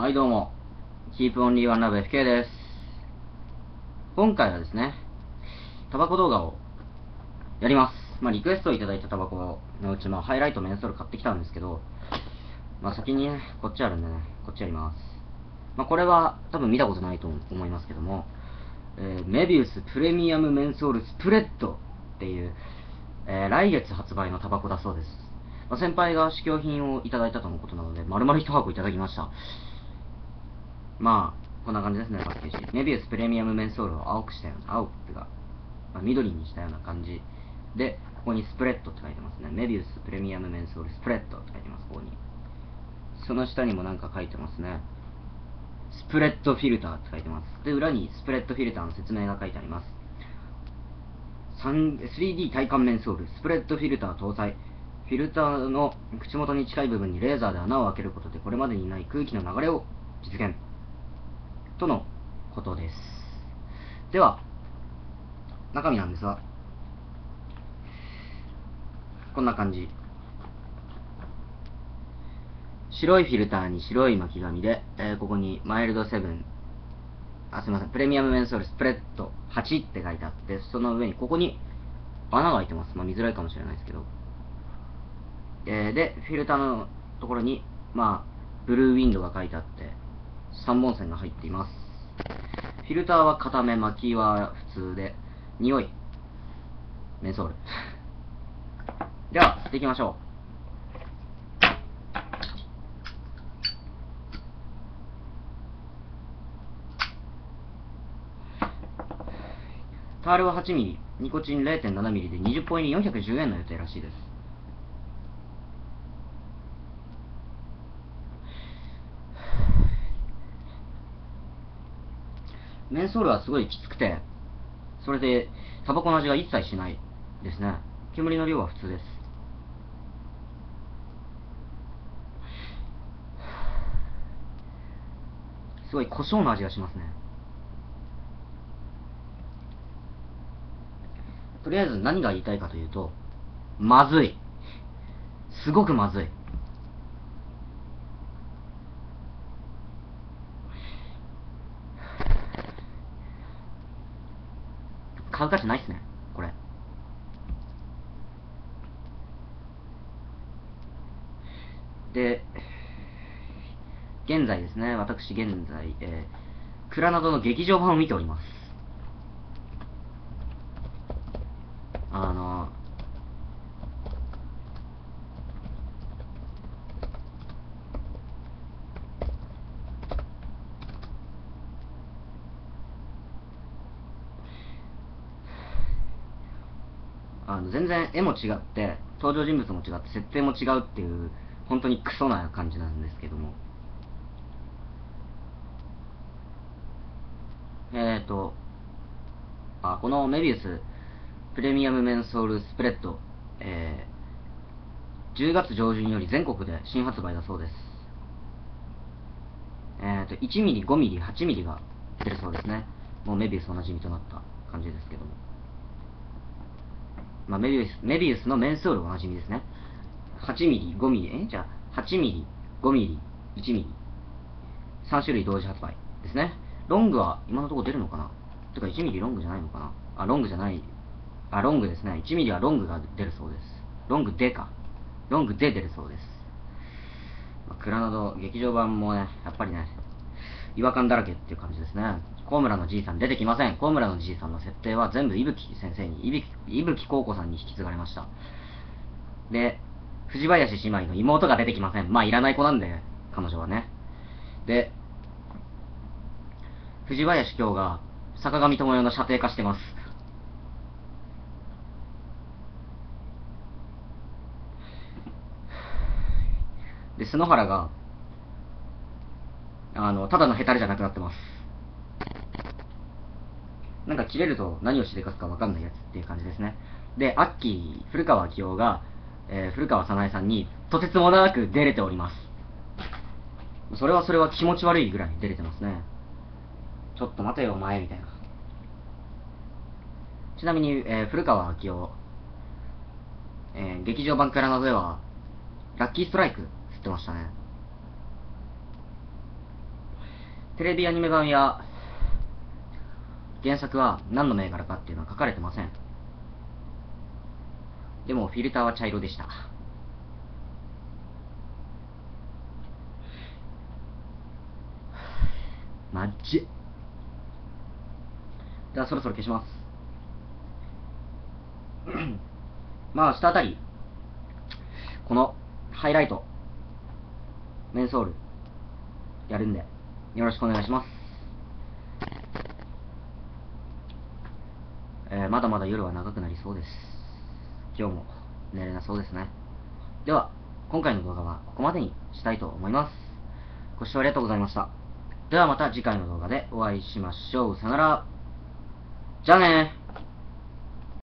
はいどうも、Keep Only One Love FK です。今回はですね、タバコ動画をやります。まあ、リクエストをいただいたタバコのうち、まあ、ハイライト、メンソール買ってきたんですけど、まあ、先にね、こっちあるんでね、こっちやります。まあ、これは多分見たことないと思いますけども、えー、メビウスプレミアムメンソールスプレッドっていう、えー、来月発売のタバコだそうです。まあ、先輩が試供品をいただいたとのことなので、丸々一箱いただきました。まあ、こんな感じですね、パッケージ。メビウスプレミアムメンソールを青くしたような、青っていうか、まあ、緑にしたような感じで、ここにスプレッドって書いてますね。メビウスプレミアムメンソールスプレッドって書いてます、ここに。その下にもなんか書いてますね。スプレッドフィルターって書いてます。で、裏にスプレッドフィルターの説明が書いてあります。3D 体感メンソール、スプレッドフィルター搭載。フィルターの口元に近い部分にレーザーで穴を開けることでこれまでにない空気の流れを実現。とのことです。では、中身なんですが、こんな感じ。白いフィルターに白い巻き紙で、えー、ここにマイルドセブン、あ、すみません、プレミアムメンソールスプレッド8って書いてあって、その上にここに穴が開いてます。まあ見づらいかもしれないですけど。えー、で、フィルターのところに、まあ、ブルーウィンドウが書いてあって、3本線が入っています。フィルターは固め、巻きは普通で、匂い、メンソール。では、吸っていきましょう。タールは 8mm、ニコチン 0.7mm で20本入り410円の予定らしいです。メンソールはすごいきつくて、それで、タバコの味が一切しないですね。煙の量は普通です。すごい胡椒の味がしますね。とりあえず何が言いたいかというと、まずい。すごくまずい。買う価値ないっすね、これ。で、現在ですね、私現在、えー、クラナドの劇場版を見ております。あの、あの全然絵も違って登場人物も違って設定も違うっていう本当にクソな感じなんですけども。えっ、ー、とあこのメビウスプレミアムメンソールスプレッド、えー、10月上旬より全国で新発売だそうです。えっ、ー、と 1mm、5mm、8mm が出るそうですね。もうメビウスおなじみとなった感じですけども。まあ、メビウス、メビウスのメンソールおなじみですね。8ミリ、5ミリ、え？じゃあ、8ミリ、5ミリ、1ミリ。3種類同時発売ですね。ロングは今のところ出るのかな？てか1ミリロングじゃないのかな？あ、ロングじゃない。あ、ロングですね。1ミリはロングが出るそうです。ロングでか。ロングで出るそうです。まあ、クラナド劇場版もね、やっぱりね、違和感だらけっていう感じですね。コウムラのじいさん出てきません。コウムラのじいさんの設定は全部伊吹先生に、伊吹高子さんに引き継がれました。で、藤林姉妹の妹が出てきません。まあ、いらない子なんで、彼女はね。で、藤林京が坂上智代の射程化してます。で、篠原が、あの、ただのヘタレじゃなくなってます。なんか切れると何をしでかすか分かんないやつっていう感じですね。で、アッキー、古川清が、えー、古川早苗さんに、とてつもなく出れております。それはそれは気持ち悪いぐらい出れてますね。ちょっと待てよ、お前、みたいな。ちなみに、えー、古川明夫、えー、劇場版クラナドでは、ラッキーストライク吸ってましたね。テレビアニメ版や原作は何の銘柄かっていうのは書かれてません。でもフィルターは茶色でした。マジではそろそろ消します。まあ明日あたり、このハイライト、メンソール、やるんで、よろしくお願いします。えー、まだまだ夜は長くなりそうです。今日も寝れなそうですね。では、今回の動画はここまでにしたいと思います。ご視聴ありがとうございました。ではまた次回の動画でお会いしましょう。さよなら。じゃあね